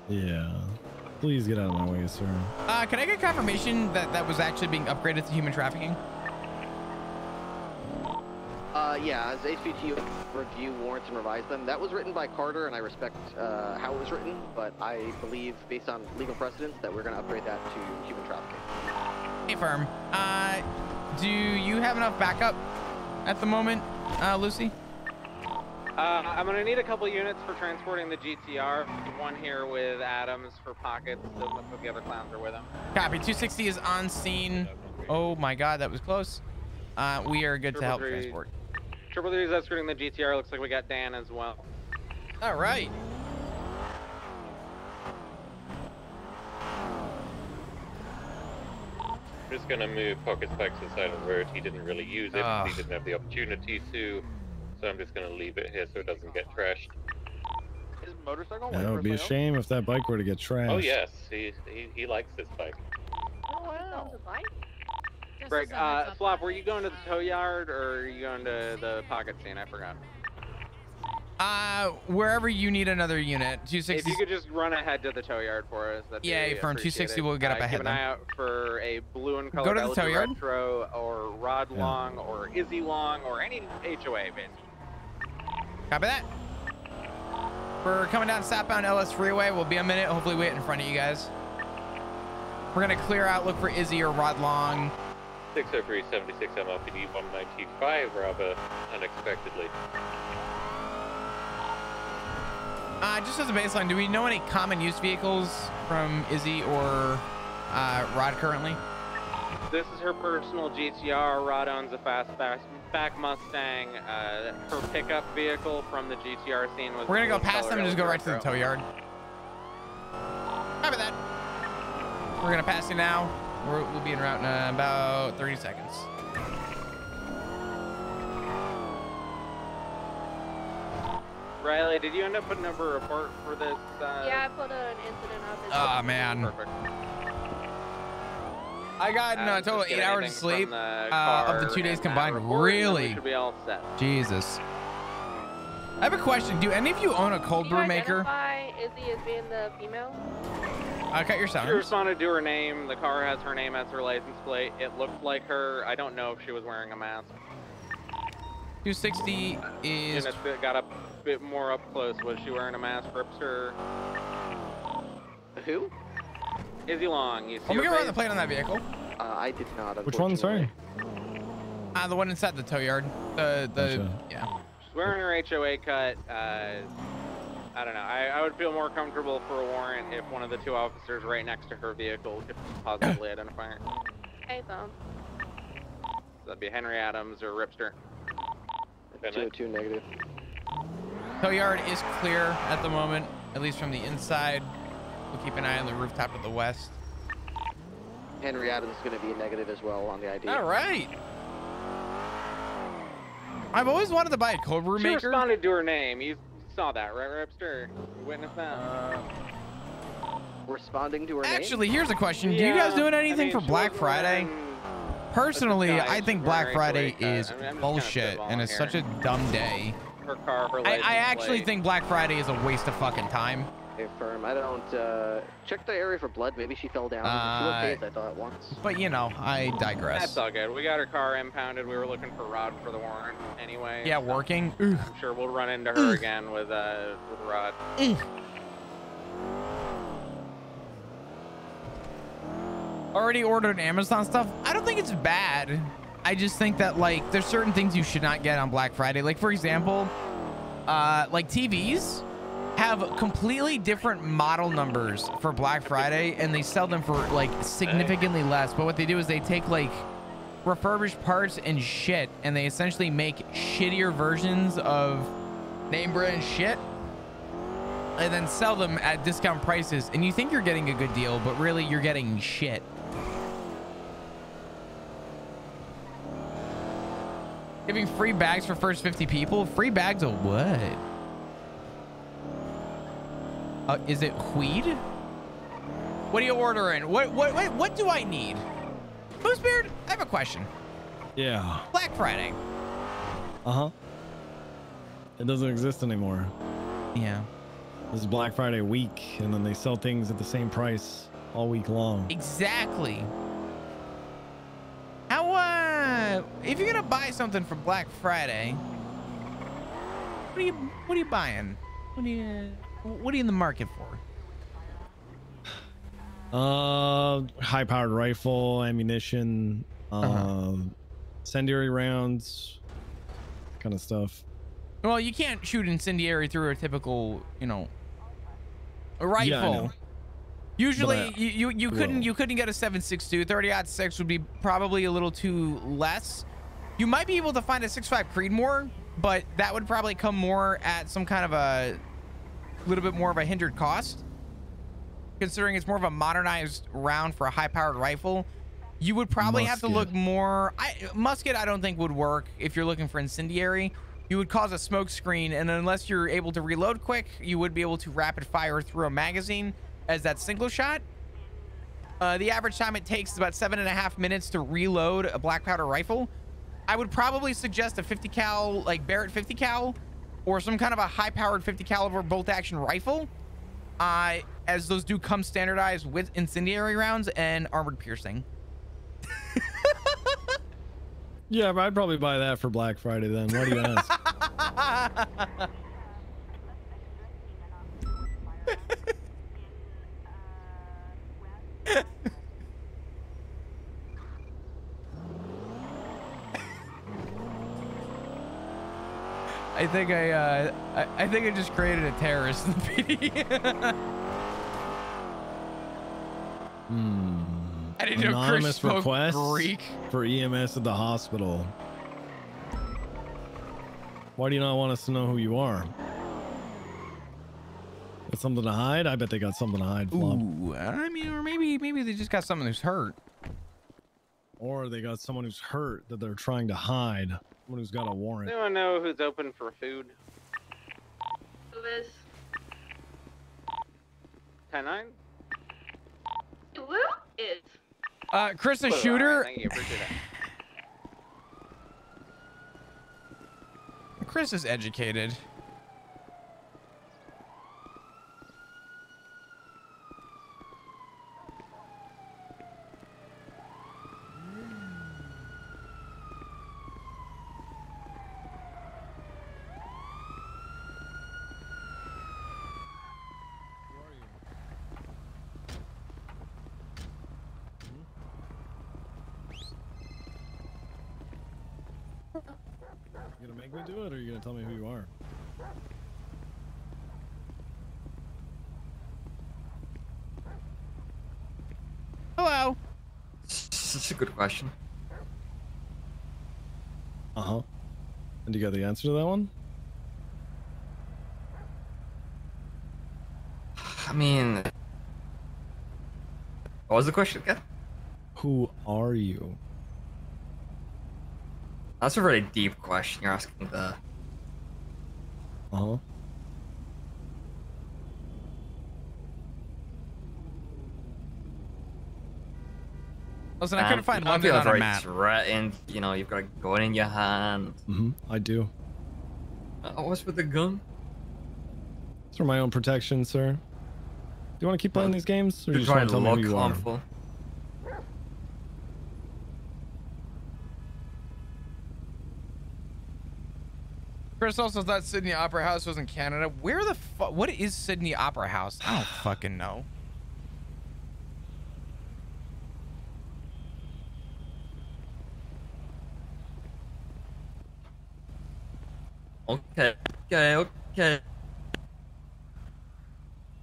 Yeah. Please get out of my way, sir. Uh, can I get confirmation that that was actually being upgraded to human trafficking? Uh, yeah, as HPT review warrants and revise them, that was written by Carter, and I respect uh, how it was written, but I believe, based on legal precedence, that we're going to upgrade that to human trafficking. Hey, firm. Uh, do you have enough backup at the moment, uh, Lucy? Uh, I'm gonna need a couple units for transporting the GTR. One here with Adams for Pockets. Like the other clowns are with him. Copy. 260 is on scene. Oh my God, that was close. Uh, we are good to help Triple three. transport. Triple Three is escorting the GTR. Looks like we got Dan as well. All right. Just gonna move pockets back to the side of the road. He didn't really use it. Ugh. He didn't have the opportunity to. So I'm just gonna leave it here so it doesn't get trashed. Is motorcycle Yeah, it would be a shame if that bike were to get trashed. Oh yes, he, he he likes this bike. Oh, wow. The bike. Greg, uh, Flop, were you going to the tow yard or are you going to the pocket scene? I forgot. Uh, wherever you need another unit, 260. If 260. you could just run ahead to the tow yard for us, that'd Yeah, be from 260 appreciated. we'll get up uh, ahead Keep an then. eye out for a blue and Go to the tow yard. Retro or Rod Yeah. Long or Izzy Long or any HOA basically. Copy that. We're coming down southbound LS Freeway. We'll be a minute. Hopefully, wait in front of you guys. We're gonna clear out, look for Izzy or Rod Long. 603 76 MLPD 195, Bravo, unexpectedly. Uh, just as a baseline, do we know any common use vehicles from Izzy or uh, Rod currently? This is her personal GTR. Rod owns a fastback back Mustang. Uh, her pickup vehicle from the GTR scene was. We're gonna go past them and just go right to the tow yard. Copy that. We're gonna pass you now. We're, we'll be en route in uh, about 30 seconds. Riley, did you end up putting up a report for this? Uh, yeah, I put an incident up. It's Oh man, Perfect. I got in Uh, a total just eight hours of sleep from the uh, of the two days combined. report, and then we Really? should be all set. Jesus. I have a question. Do any of you own a cold brew maker? identify Izzy as being the female? Uh, cut your sound. She sound. responded to her name. The car has her name as her license plate. It looked like her. I don't know if she was wearing a mask. 260 is. And it got a bit more up close. Was she wearing a mask, Ripster? Who? Izzy Long. You see Oh, we her can run face? the plate on that vehicle. Uh, I did not. Which one? Sorry. Uh, the one inside the tow yard. The the Gotcha. yeah. She's wearing her HOA cut. Uh, I don't know. I, I would feel more comfortable for a warrant if one of the two officers right next to her vehicle could positively identify her. Hey, though. That'd be Henry Adams or Ripster. Two two negative. Tow yard is clear at the moment, at least from the inside. We'll keep an eye on the rooftop to the west. Henry Adams is going to be a negative as well on the ID. All right. I've always wanted to buy a cold brew She maker. responded to her name. You saw that, right, Ripster? You witnessed that? Uh, Responding to her name. Actually, here's a question. Do you guys Yeah, doing I anything mean, for Black Friday? wearing Personally, disguise. I think Black Friday is I mean, I'm just kinda bullshit and it's such a dumb day. Her car, her I, I actually plate. think Black Friday is a waste of fucking time. Okay, firm. I don't. Uh, check the area for blood. Maybe she fell down. she Uh, looked dazed, I thought once. But you know, I digress. That's all good. We got her car impounded. We were looking for Rod for the warrant anyway. Yeah, so working. I'm sure we'll run into her again with uh with Rod. Already ordered Amazon stuff. I don't think it's bad. I just think that like there's certain things you should not get on Black Friday. Like for example, uh, like TVs have completely different model numbers for Black Friday, and they sell them for like significantly less. But what they do is they take like refurbished parts and shit, and they essentially make shittier versions of name brand shit and then sell them at discount prices. And you think you're getting a good deal, but really you're getting shit. Giving free bags for first 50 people? Free bags of what? Uh, is it weed? What are you ordering? What what what, what do I need? Moosebeard, I have a question. Yeah. Black Friday. Uh huh. It doesn't exist anymore. Yeah. This is Black Friday week, and then they sell things at the same price all week long. Exactly. How uh if you're gonna buy something for Black Friday, what are you what are you buying? What are you what are you in the market for? Uh, high-powered rifle, ammunition, uh, Uh-huh. incendiary rounds, kind of stuff. Well, you can't shoot incendiary through a typical, you know, a rifle. Yeah. Usually, I- you you, you couldn't you couldn't get a 7.62. 30 aught six would be probably a little too less. You might be able to find a 6.5 Creedmoor, but that would probably come more at some kind of a little bit more of a hindered cost, considering it's more of a modernized round for a high-powered rifle. You would probably have to look more. I, musket, I don't think would work if you're looking for incendiary. You would cause a smoke screen, and unless you're able to reload quick, you would be able to rapid fire through a magazine as that single shot. Uh, the average time it takes is about seven and a half minutes to reload a black powder rifle. I would probably suggest a 50 cal, like Barrett 50 cal, or some kind of a high-powered 50 caliber bolt-action rifle, uh, as those do come standardized with incendiary rounds and armored piercing. Yeah, but I'd probably buy that for Black Friday then. Why do you ask? think I, uh, I, I think I just created a terrorist in the PD. Hmm. I didn't know Chris Anonymous requests Greek. for EMS at the hospital. Why do you not want us to know who you are? Got something to hide? I bet they got something to hide, Flop. Ooh, I mean, or maybe, maybe they just got someone who's hurt. Or they got someone who's hurt that they're trying to hide. Someone who's got a warrant. Anyone know who's open for food? Lewis. 10-9? Who is? Uh, Chris, a Blue, alright, shooter. Thank you, appreciate it. Chris is educated. You gonna make me do it, or are you gonna tell me who you are? Hello. That's a good question. Uh huh. And you got the answer to that one? I mean, what was the question again? Who are you? That's a really deep question you're asking there. Uh huh. Listen, I couldn't find Um, I London feel on a very map. threatened. You know, you've got a gun in your hand. Mm-hmm. I do. Uh, what's with the gun? It's for my own protection, sir. Do you want to keep playing these games, or You're just want trying to to tell me look who you are? harmful. Chris also thought Sydney Opera House was in Canada. Where the fuck? What is Sydney Opera House? I don't fucking know. Okay, okay, okay.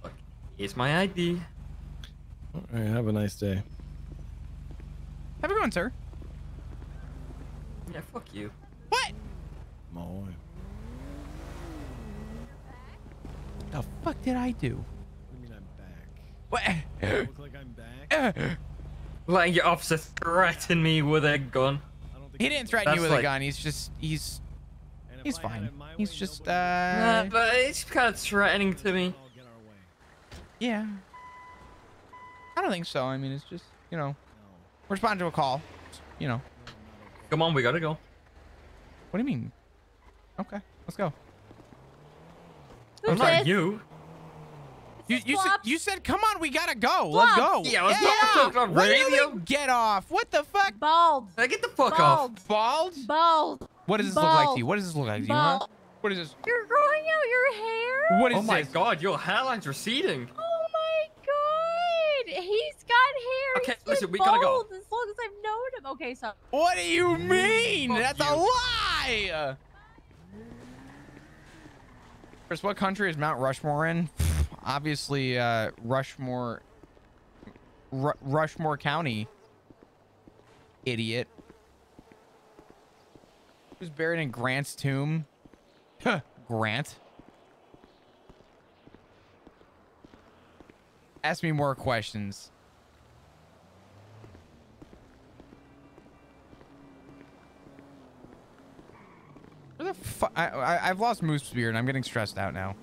Look, here's my ID. All right, have a nice day. Have a good one, sir. Yeah, fuck you. What? Moy. The fuck did I do? What do you mean I'm back? What? I look like I'm back? Letting your officer threaten me with a gun. He didn't threaten you That's with a gun. He's just he's he's fine. He's just Nah, uh but it's kind of threatening to me. yeah. I don't think so. I mean, it's just you know, respond to a call. You know. Come on, we gotta go. What do you mean? Okay, let's go. I'm not you. You you said you said come on, we gotta go. Let's go. Yeah, I was talking on What do you radio. mean, Get off. What the fuck? Bald. Hey, get the fuck off. Bald? Bald. What does this look like to Bald. you? What does this look like to you? Huh? What is this? You're growing out your hair? What is oh my this? god, your hairline's receding. Oh my god. He's got hair. Okay, He's listen, we gotta go. As long as I've known him. Okay, so. What do you mean? Fuck That's a lie. Chris, what country is Mount Rushmore in? Obviously, uh, Rushmore, Ru- Rushmore County. Idiot. Who's buried in Grant's tomb? Grant. Ask me more questions. Where the fu- I, I, I've lost Moosebeard and I'm getting stressed out now.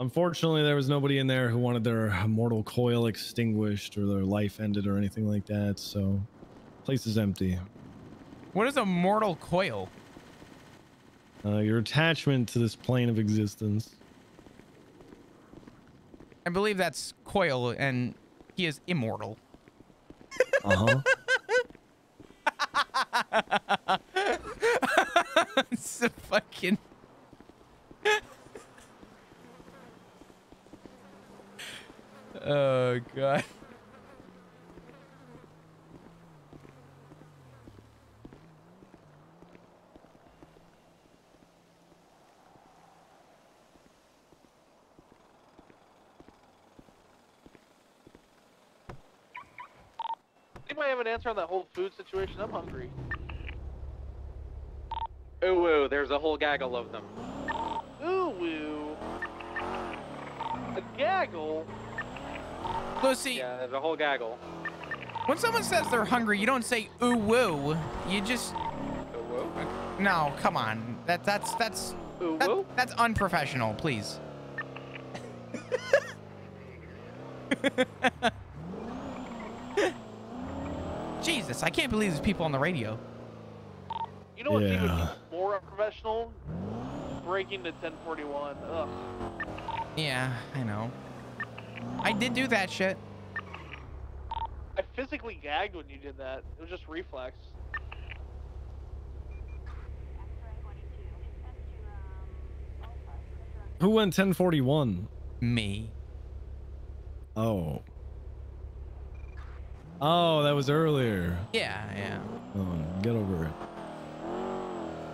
Unfortunately, there was nobody in there who wanted their mortal coil extinguished or their life ended or anything like that. So, place is empty. What is a mortal coil? Uh, your attachment to this plane of existence. I believe that's coil, and he is immortal. Uh huh. it's a fucking. Oh god. Anybody have an answer on that whole food situation? I'm hungry. Ooh, ooh, there's a whole gaggle of them. Ooh, woo. A gaggle? Lucy. Yeah, there's a whole gaggle. When someone says they're hungry, you don't say ooh woo. You just. Ooh, woo? No, come on. That that's that's Ooh, that- woo? that's unprofessional. Please. Jesus, I can't believe there's people on the radio. You know what's even Yeah. more unprofessional? Breaking to 1041. Ugh. Yeah, I know. I did do that shit. I physically gagged when you did that. It was just reflex. Who went 1041? Me. Oh. Oh, that was earlier. Yeah, yeah. Oh, get over it.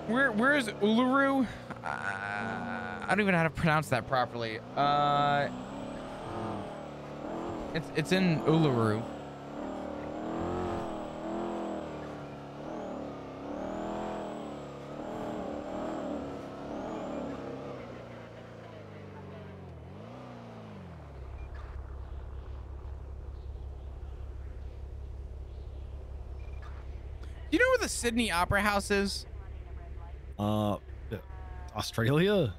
Where where is Uluru? Uh, I don't even know how to pronounce that properly. Uh, it's it's in Uluru. Do you know where the Sydney Opera House is? Uh, Australia?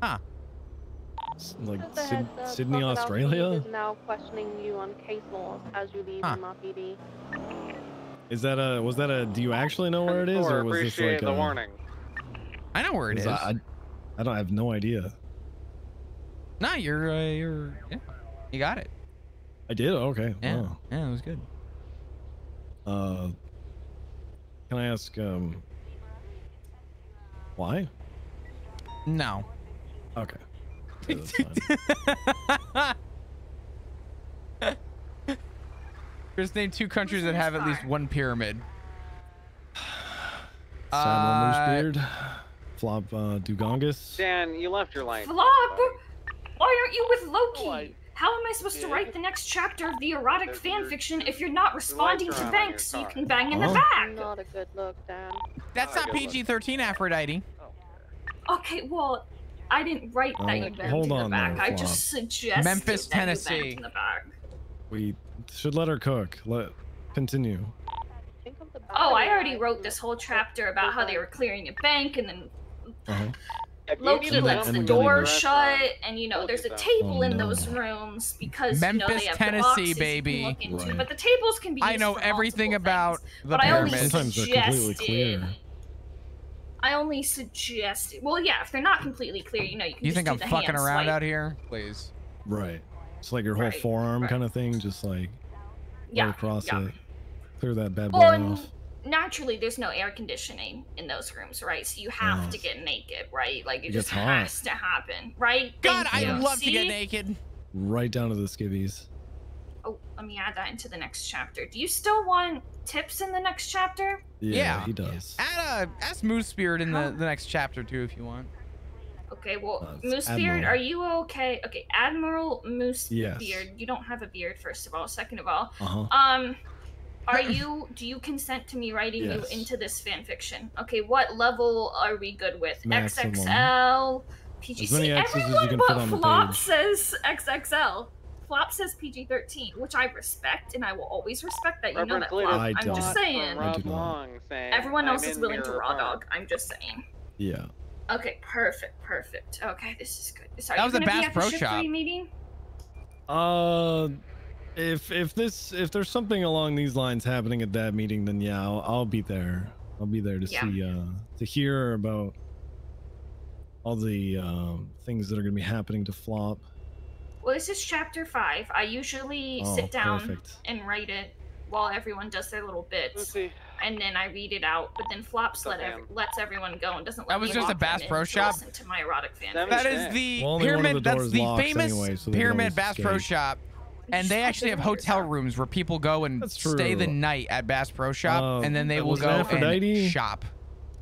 Huh. S- Like Just Syd- Sydney, Australia? is now questioning you on case laws as you leave Huh. MRPD. Is that a? Was that a? Do you actually know where it is, Or or was this like the a? warning. I know where it is. I, I, I don't I have no idea. No, you're uh, you're yeah, you got it. I did. Okay. Yeah, Wow. yeah, it was good. Uh, can I ask um? Why? No. Okay. Yeah, that's fine. Just name two countries that have at least one pyramid. Samuel Uh, Moosebeard, Flop uh, Dugongus. Dan, you left your line. Flop! Why aren't you with Loki? How am I supposed to write the next chapter of the erotic There's fan your- fiction if you're not responding to are on in Banks so you can bang in the Huh? back? Not a good look, Dan. That's Not not. PG-13, Aphrodite. Okay, well, I didn't write that you banged hold in the on back. there, I just suggested Memphis, that Tennessee. banged in the back. We should let her cook. Let continue. Think of the Oh, I already wrote this whole chapter about how they were clearing a bank and then Uh-huh. Loki need lets And the door even- shut, and you know there's a table Oh, in no. those rooms because you know Memphis, they have Tennessee, the boxes you can baby. look into, Right. But the tables can be. I know for everything about things. the but I only pyramid. Sometimes they're completely clear. I only suggest. Well, yeah, if they're not completely clear, you know, you can. You just think do I'm the fucking around swipe. out here? Please. Right. It's like your whole Right, forearm right. kind of thing, just like Yeah, right across yeah. it. Clear that bad boy Well, off. naturally, there's no air conditioning in those rooms, right? So you have to oh. get naked, right? Like it, It just gets hot. has to happen, right? God, Thank I'd you. love to get naked. Right down to the skivvies. Oh, let me add that into the next chapter. Do you still want tips in the next chapter? Yeah, Yeah. he does. Add uh, ask Moose Spirit in the, the next chapter too, if you want. Okay, well, Uh, it's Moosebeard, Admiral. are you okay? Okay, Admiral Moosebeard, Yes. you don't have a beard, first of all. Second of all, Uh huh. um, are you? Do you consent to me writing Yes. you into this fan fiction? Okay, what level are we good with? Maximum. XXL, PG. As many See, X's as you everyone but fit Flop says XXL. Flop says PG-13, which I respect, and I will always respect that. You know that, Cletus Flop. I I'm don't. just saying. I do Rob. Long saying, Everyone else "I'm is willing to raw Park." dog. I'm just saying. Yeah. Okay, perfect, perfect. Okay, this is good. So are That was a gonna Bass at the Pro shift Shop. meeting? Uh, if if this if there's something along these lines happening at that meeting, then yeah, I'll, I'll be there. I'll be there to Yeah. see uh to hear about all the um things that are gonna be happening to Flop. Well, this is chapter five. I usually Oh, sit down perfect. and write it while everyone does their little bits, Lucy. and then I read it out. But then Flops let damn. ev- lets everyone go and doesn't let That was just a Bass Pro Shop? Listen to my erotic fan. That That Damn is shame. the Well, only one of pyramid. the That's the famous anyway, so pyramid always Bass Pro. Shop, and they actually have hotel rooms where people go and stay the night at Bass Pro Shop, Uh, and then they will was it go Aphrodite? and shop.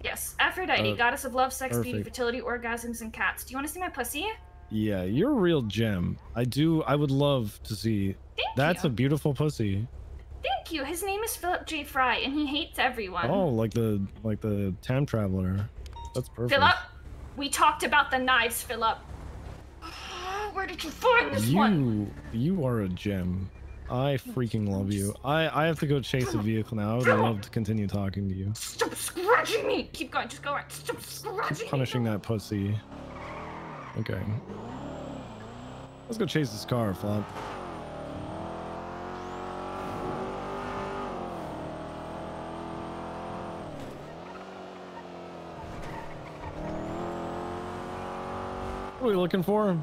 Yes, Aphrodite, Uh, goddess of love, sex, beauty, fertility, orgasms, and cats. Do you want to see my pussy? Yeah, you're a real gem. I do. I would love to see. Thank That's you. a beautiful pussy. Thank you. His name is Philip J. Fry, and he hates everyone. Oh, like the like the time traveler. That's perfect. Philip, we talked about the knives, Philip. Where did you find this one? You you are a gem. I freaking love you. I I have to go chase a vehicle now. I would love to continue talking to you. Stop scratching me. Keep going. Just go right. Stop scratching me. Punishing that pussy. Okay. Let's go chase this car, Flop. What are we looking for?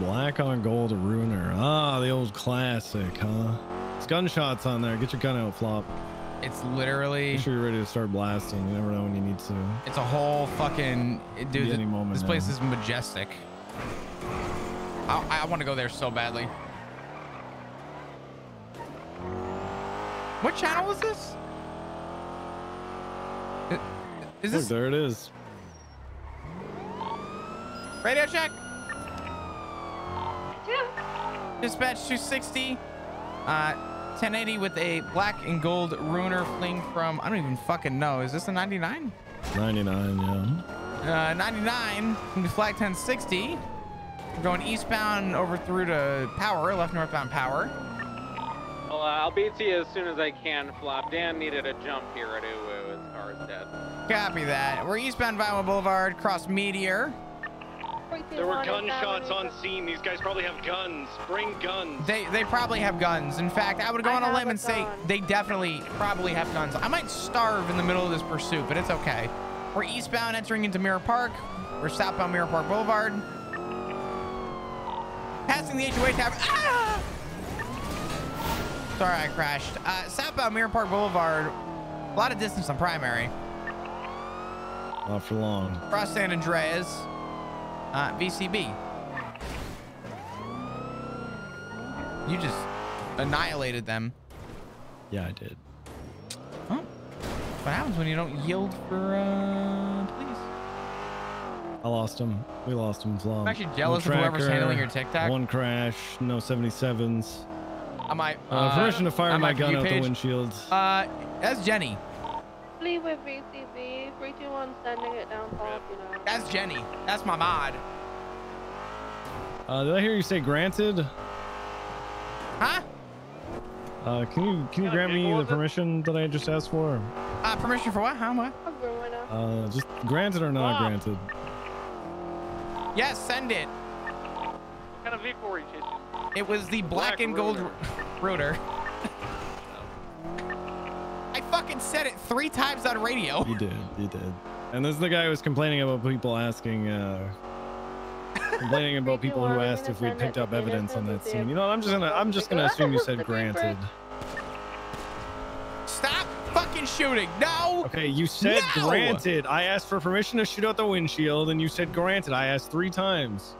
Black on gold ruiner. Ah, the old classic, huh? It's gunshots on there. Get your gun out, Flop. It's literally. Make sure you're ready to start blasting. You never know when you need to. It's a whole fucking dude. Be any moment this now. place is majestic. I, I want to go there so badly. What channel is this? I- Is Look, this there it is. radio check? Dispatch 260. Uh, 1080 with a black and gold ruiner fling from I don't even fucking know. Is this a 99? 99, yeah. Uh, 99 from the flag 1060. We're going eastbound over through to Power, left northbound Power. Well, uh, I'll beat you as soon as I can, Flop. Dan needed a jump here at Uwu. His car's dead. Copy that. We're eastbound Vinewood Boulevard, cross Meteor. There were gunshots on scene. These guys probably have guns. Bring guns. They they probably have guns. In fact, I would go I on a limb a and say they definitely probably have guns. I might starve in the middle of this pursuit, but it's okay. We're eastbound entering into Mirror Park. We're southbound Mirror Park Boulevard. Passing the HOA tavern. Ah! Sorry, I crashed. Uh, southbound Mirror Park Boulevard. A lot of distance on primary. Not for long. Cross San Andreas. Uh, VCB. You just annihilated them. Yeah, I did. What happens when you don't yield for uh, police? I lost him. We lost him, Flop. I'm actually jealous of whoever's handling your TikTok. One crash, no 77s. I might. Uh, permission to fire my gun out the page. windshield. Uh, that's Jenny. Leave with VCB. 321 sending it down Paul, you know. That's Jenny. That's my mod. Uh, did I hear you say granted? Huh? Uh, can you can you grant me the permission that I just asked for? Uh, permission for what? How much? Uh, just granted or not Wow. granted? Yes, send it. What kind of vehicle were you chasing? It was the black, and gold rotor. I fucking said it three times on radio. You did, you did. And this is the guy who was complaining about people asking, uh, complaining about people who asked if we'd picked up evidence on that scene. You know, I'm just gonna, I'm just gonna assume you said granted. Stop fucking shooting. No. Okay, you said No! granted. I asked for permission to shoot out the windshield, and you said granted. I asked three times.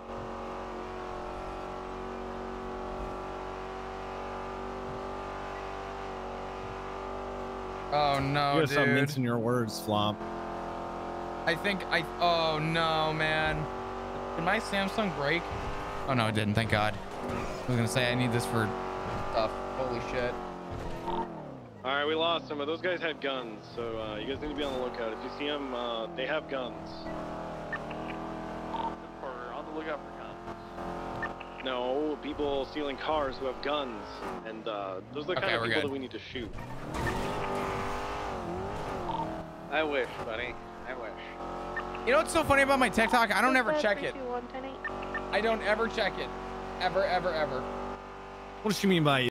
No, you gotta stop dude. mincing your words, Flop. I think I. Oh no, man. Did my Samsung break? Oh no, it didn't. Thank God. I was gonna say I need this for stuff. Holy shit. All right, we lost them, but those guys had guns, so uh, you guys need to be on the lookout. If you see them, uh, they have guns. For on the lookout for guns. No, people stealing cars who have guns, and uh, those are the Okay, kind of people good. that we need to shoot. I wish, buddy. I wish. You know what's so funny about my TikTok? I don't ever check it. I don't ever check it. Ever, ever, ever. What does she mean by